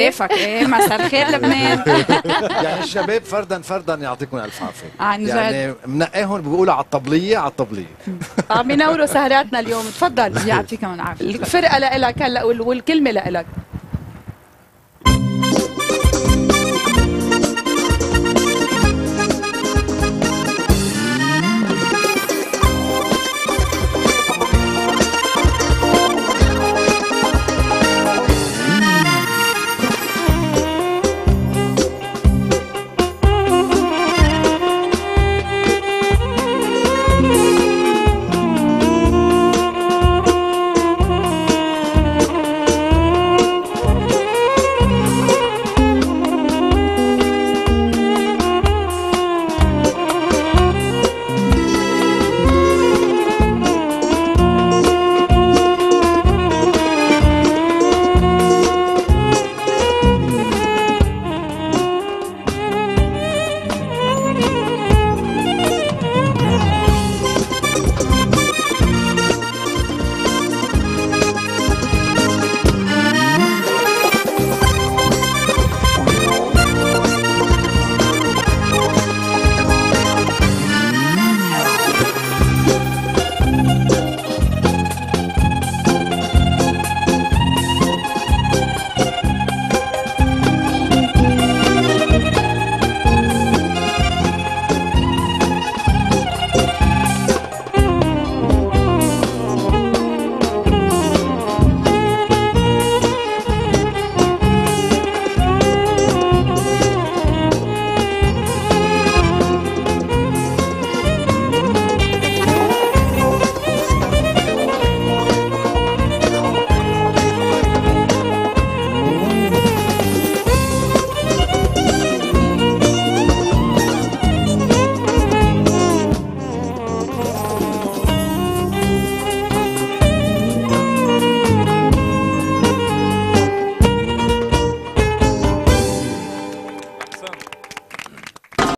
كيفك؟ إيه مساء الخير لبنان. يعني الشباب فردا فردا يعطيكم ألف عافية. آه، عن جد. يعني منقاهم بيقولوا على الطبلية على الطبلية. آه، عم ينوروا سهراتنا اليوم. تفضل يعطيكم العافية. الفرقه لإلك هلا والكلمة لإلك.